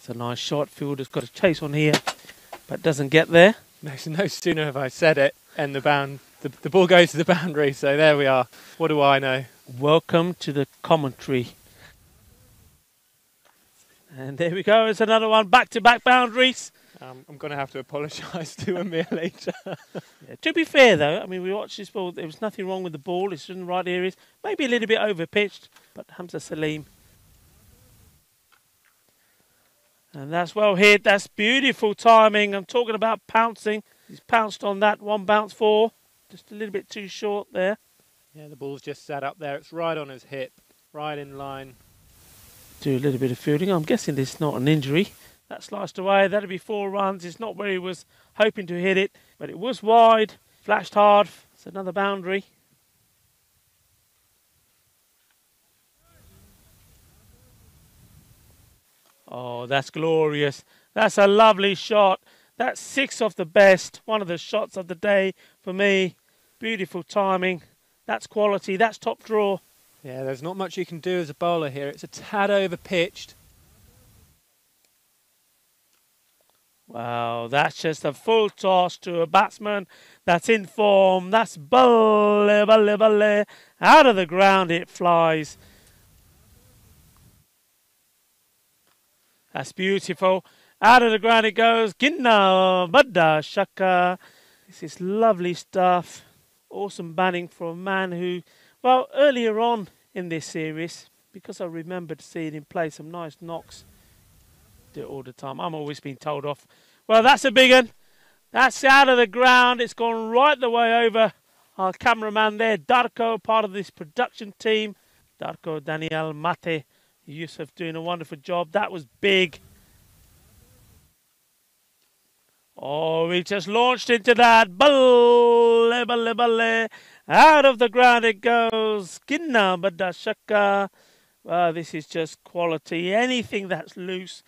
It's a nice shot. Fielder's got a chase on here, but doesn't get there. No, no sooner have I said it, and the bound, the, the ball goes to the boundary. So there we are. What do I know? Welcome to the commentary. And there we go. It's another one. Back-to-back boundaries. Um, I'm going to have to apologise to Amir later. Yeah, to be fair, though, I mean, we watched this ball. There was nothing wrong with the ball. It's in the right areas. Maybe a little bit overpitched, but Hamza Salim. And that's well hit. That's beautiful timing. I'm talking about pouncing. He's pounced on that one bounce four. Just a little bit too short there. yeah, the ball's just sat up there. It's right on his hip, right in line. Do a little bit of fielding. I'm guessing this is not an injury. That sliced away. That'll be four runs. It's not where he was hoping to hit it, but it was wide. Flashed hard. It's another boundary. Oh, that's glorious. That's a lovely shot. That's six of the best. One of the shots of the day for me. Beautiful timing. That's quality. That's top draw. Yeah, there's not much you can do as a bowler here. It's a tad over pitched. Wow, that's just a full toss to a batsman that's in form. That's balle, balle, balle. Out of the ground it flies. That's beautiful. Out of the ground it goes. Ginna, Badda, Shaka. This is lovely stuff. Awesome banning for a man who, well, earlier on in this series, because I remembered seeing him play some nice knocks do it all the time. I'm always being told off. Well, that's a big one. That's out of the ground. It's gone right the way over. Our cameraman there, Darko, part of this production team. Darko, Daniel, Mate, Yusuf doing a wonderful job. That was big. Oh, he just launched into that. Balle, balle, balle. Out of the ground it goes. Ginna, badashaka. This is just quality. Anything that's loose